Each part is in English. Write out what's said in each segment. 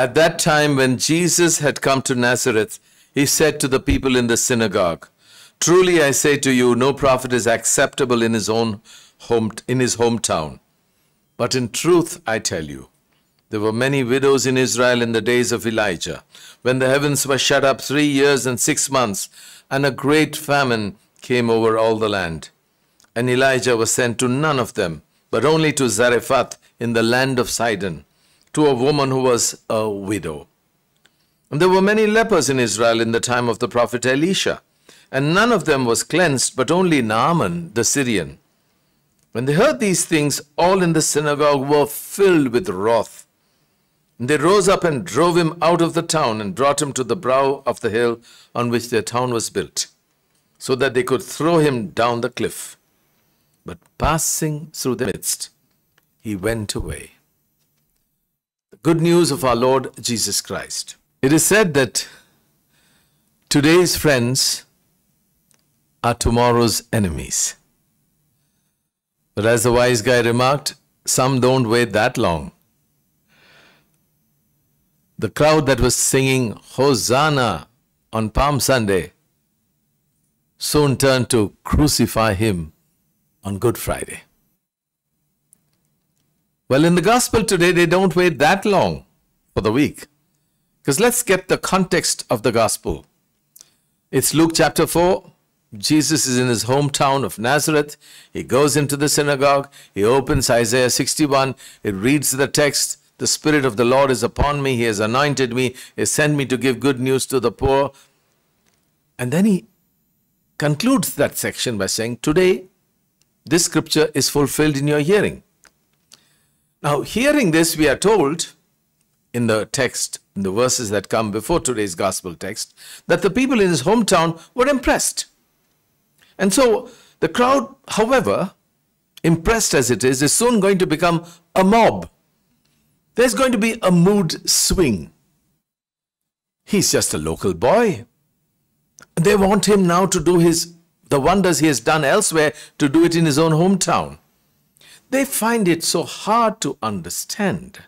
At that time, when Jesus had come to Nazareth, he said to the people in the synagogue, Truly I say to you, no prophet is acceptable in his own home, in his hometown. But in truth, I tell you, there were many widows in Israel in the days of Elijah, when the heavens were shut up three years and six months, and a great famine came over all the land. And Elijah was sent to none of them, but only to Zarephath in the land of Sidon, to a woman who was a widow. And there were many lepers in Israel in the time of the prophet Elisha, and none of them was cleansed, but only Naaman the Syrian. When they heard these things, all in the synagogue were filled with wrath. And they rose up and drove him out of the town and brought him to the brow of the hill on which their town was built, so that they could throw him down the cliff. But passing through the midst, he went away. Good news of our Lord Jesus Christ. It is said that today's friends are tomorrow's enemies. But as the wise guy remarked, some don't wait that long. The crowd that was singing Hosanna on Palm Sunday soon turned to crucify him on Good Friday. Well, in the gospel today, they don't wait that long for the week. Because let's get the context of the gospel. It's Luke chapter 4. Jesus is in his hometown of Nazareth. He goes into the synagogue. He opens Isaiah 61. He reads the text. The Spirit of the Lord is upon me. He has anointed me. He has sent me to give good news to the poor. And then he concludes that section by saying, Today, this scripture is fulfilled in your hearing. Now, hearing this, we are told in the text, in the verses that come before today's gospel text, that the people in his hometown were impressed. And so the crowd, however, impressed as it is, is soon going to become a mob. There's going to be a mood swing. He's just a local boy. They want him now to do his the wonders he has done elsewhere to do it in his own hometown. They find it so hard to understand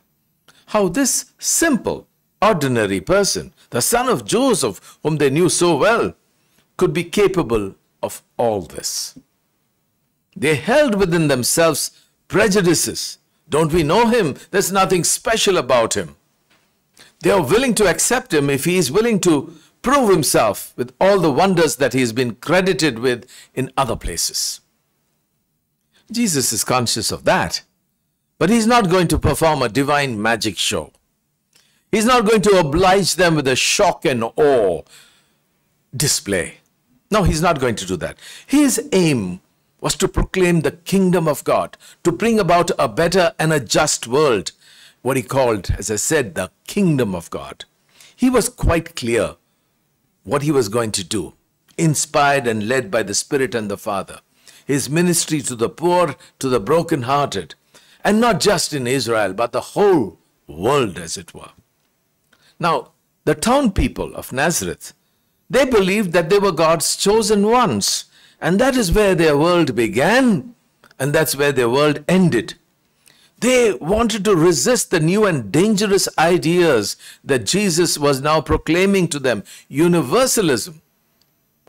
how this simple, ordinary person, the son of Joseph, whom they knew so well, could be capable of all this. They held within themselves prejudices don't we know him? There's nothing special about him. They are willing to accept him if he is willing to prove himself with all the wonders that he has been credited with in other places. Jesus is conscious of that, but he's not going to perform a divine magic show. He's not going to oblige them with a shock and awe display. No, he's not going to do that. His aim was to proclaim the kingdom of God, to bring about a better and a just world, what he called, as I said, the kingdom of God. He was quite clear what he was going to do, inspired and led by the Spirit and the Father. His ministry to the poor, to the broken-hearted, and not just in Israel, but the whole world, as it were. Now, the town people of Nazareth, they believed that they were God's chosen ones and that is where their world began, and that's where their world ended. They wanted to resist the new and dangerous ideas that Jesus was now proclaiming to them universalism,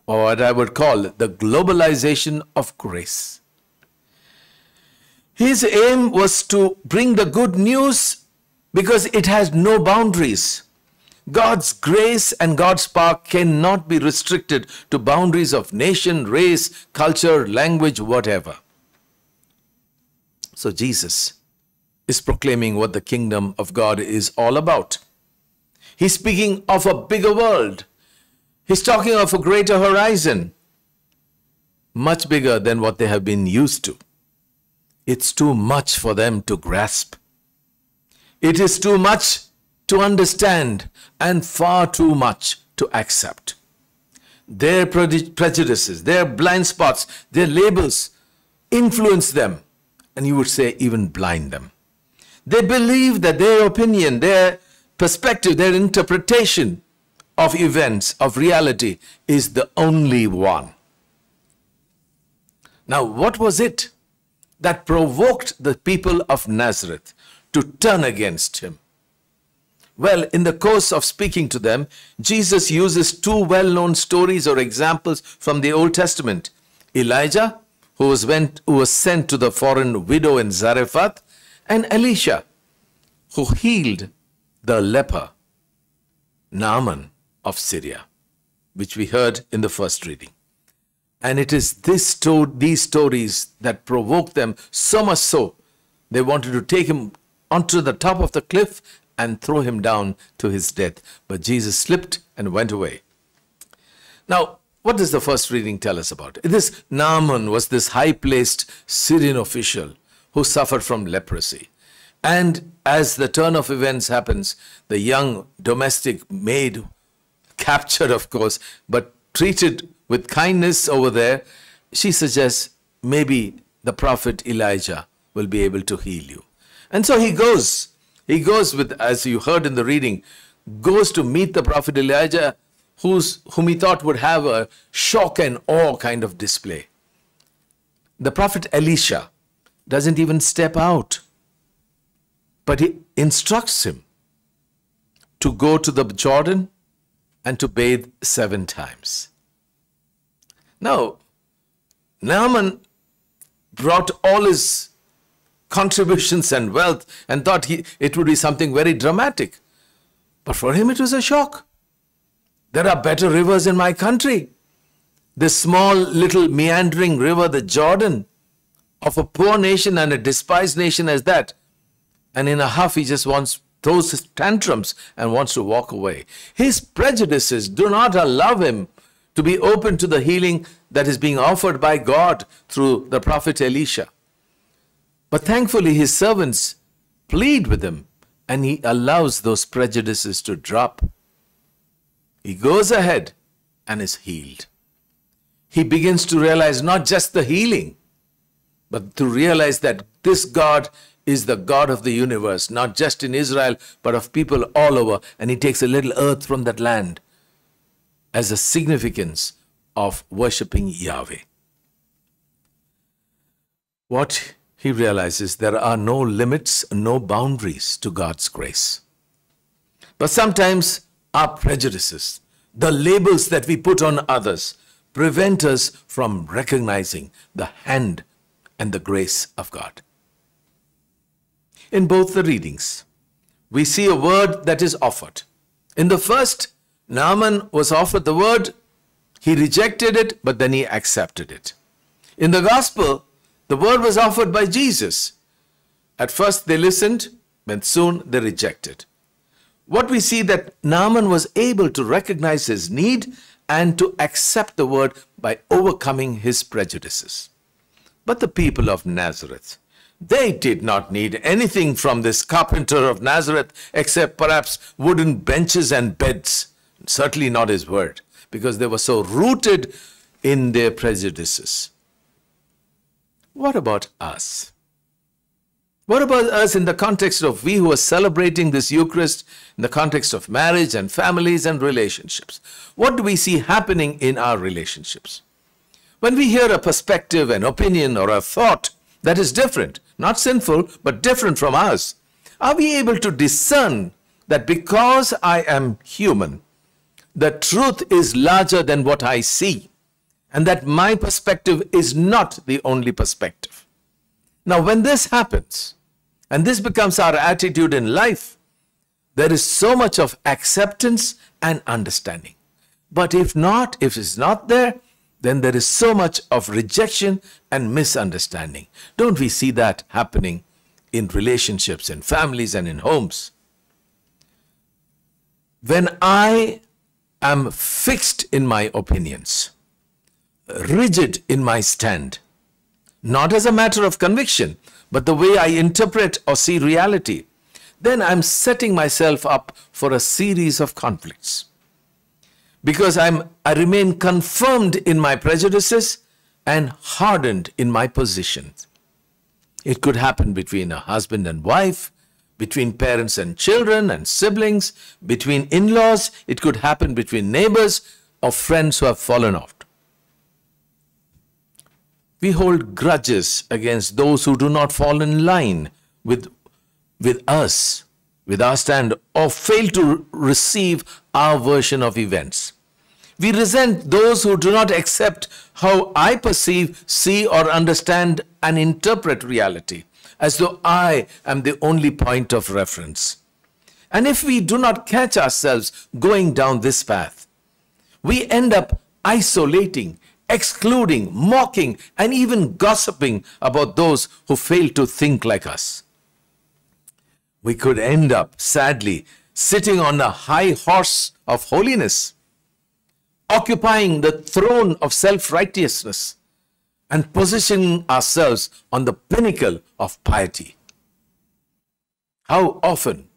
or what I would call the globalization of grace. His aim was to bring the good news because it has no boundaries. God's grace and God's power cannot be restricted to boundaries of nation, race, culture, language, whatever. So Jesus is proclaiming what the kingdom of God is all about. He's speaking of a bigger world. He's talking of a greater horizon, much bigger than what they have been used to. It's too much for them to grasp. It is too much to understand and far too much to accept. Their prejudices, their blind spots, their labels influence them, and you would say even blind them. They believe that their opinion, their perspective, their interpretation of events, of reality, is the only one. Now, what was it that provoked the people of Nazareth to turn against him? Well, in the course of speaking to them, Jesus uses two well known stories or examples from the Old Testament Elijah, who was, went, who was sent to the foreign widow in Zarephath, and Elisha, who healed the leper, Naaman of Syria, which we heard in the first reading. And it is this sto- these stories that provoke them so much so they wanted to take him onto the top of the cliff and throw him down to his death. But Jesus slipped and went away. Now, what does the first reading tell us about? This Naaman was this high placed Syrian official who suffered from leprosy. And as the turn of events happens, the young domestic maid, captured, of course, but treated with kindness over there, she suggests maybe the prophet Elijah will be able to heal you. And so he goes. He goes with, as you heard in the reading, goes to meet the prophet Elijah, who's, whom he thought would have a shock and awe kind of display. The prophet Elisha doesn't even step out, but he instructs him to go to the Jordan and to bathe seven times. Now, Naaman brought all his contributions and wealth and thought he, it would be something very dramatic. But for him, it was a shock. There are better rivers in my country. This small, little, meandering river, the Jordan, of a poor nation and a despised nation as that. And in a huff, he just wants, throws tantrums and wants to walk away. His prejudices do not allow him to be open to the healing that is being offered by God through the prophet Elisha. But thankfully, his servants plead with him and he allows those prejudices to drop. He goes ahead and is healed. He begins to realize not just the healing, but to realize that this God is the God of the universe, not just in Israel, but of people all over. And he takes a little earth from that land as a significance of worshipping Yahweh. What he realizes there are no limits, no boundaries to God's grace. But sometimes our prejudices, the labels that we put on others, prevent us from recognizing the hand and the grace of God. In both the readings, we see a word that is offered. In the first, Naaman was offered the word, he rejected it, but then he accepted it. In the gospel, the word was offered by Jesus. At first they listened, but soon they rejected. What we see that Naaman was able to recognize his need and to accept the word by overcoming his prejudices. But the people of Nazareth, they did not need anything from this carpenter of Nazareth except perhaps wooden benches and beds. Certainly not his word, because they were so rooted in their prejudices. What about us? What about us in the context of we who are celebrating this Eucharist, in the context of marriage and families and relationships? What do we see happening in our relationships? When we hear a perspective, an opinion, or a thought that is different, not sinful, but different from us, are we able to discern that because I am human, the truth is larger than what I see? and that my perspective is not the only perspective. Now, when this happens, and this becomes our attitude in life, there is so much of acceptance and understanding. But if not, if it's not there, then there is so much of rejection and misunderstanding. Don't we see that happening in relationships, in families, and in homes? When I am fixed in my opinions, rigid in my stand, not as a matter of conviction, but the way I interpret or see reality, then I'm setting myself up for a series of conflicts. Because I'm, I remain confirmed in my prejudices and hardened in my positions. It could happen between a husband and wife, between parents and children and siblings, between in laws, it could happen between neighbors or friends who have fallen off. We hold grudges against those who do not fall in line with, with us with our stand or fail to receive our version of events. We resent those who do not accept how I perceive, see, or understand and interpret reality, as though I am the only point of reference. And if we do not catch ourselves going down this path, we end up isolating, excluding, mocking, and even gossiping about those who fail to think like us. We could end up, sadly, sitting on a high horse of holiness occupying the throne of self righteousness and positioning ourselves on the pinnacle of piety. How often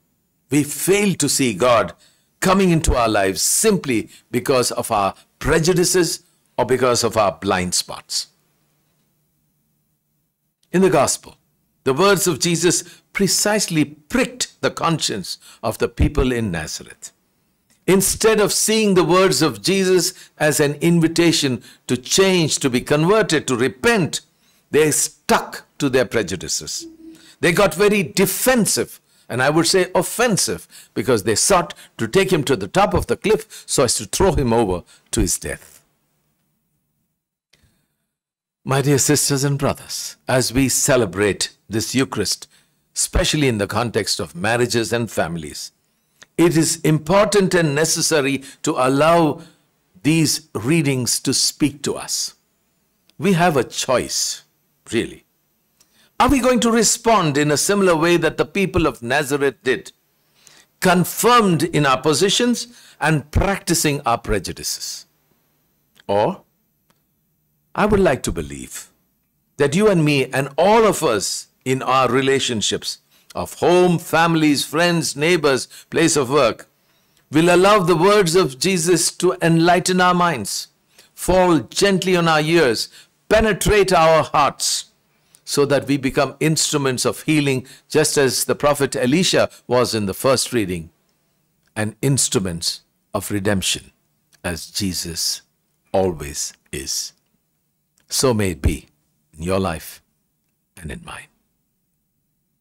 we fail to see God coming into our lives simply because of our prejudices or because of our blind spots. In the gospel, the words of Jesus precisely pricked the conscience of the people in Nazareth. Instead of seeing the words of Jesus as an invitation to change, to be converted, to repent, they stuck to their prejudices. They got very defensive and I would say offensive because they sought to take him to the top of the cliff so as to throw him over to his death. My dear sisters and brothers, as we celebrate this Eucharist, especially in the context of marriages and families, it is important and necessary to allow these readings to speak to us. We have a choice, really. Are we going to respond in a similar way that the people of Nazareth did? Confirmed in our positions and practicing our prejudices. Or, I would like to believe that you and me and all of us in our relationships of home, families, friends, neighbors, place of work, will allow the words of Jesus to enlighten our minds, fall gently on our ears, penetrate our hearts, so that we become instruments of healing, just as the prophet Elisha was in the first reading, and instruments of redemption, as Jesus always is. So may it be in your life and in mine.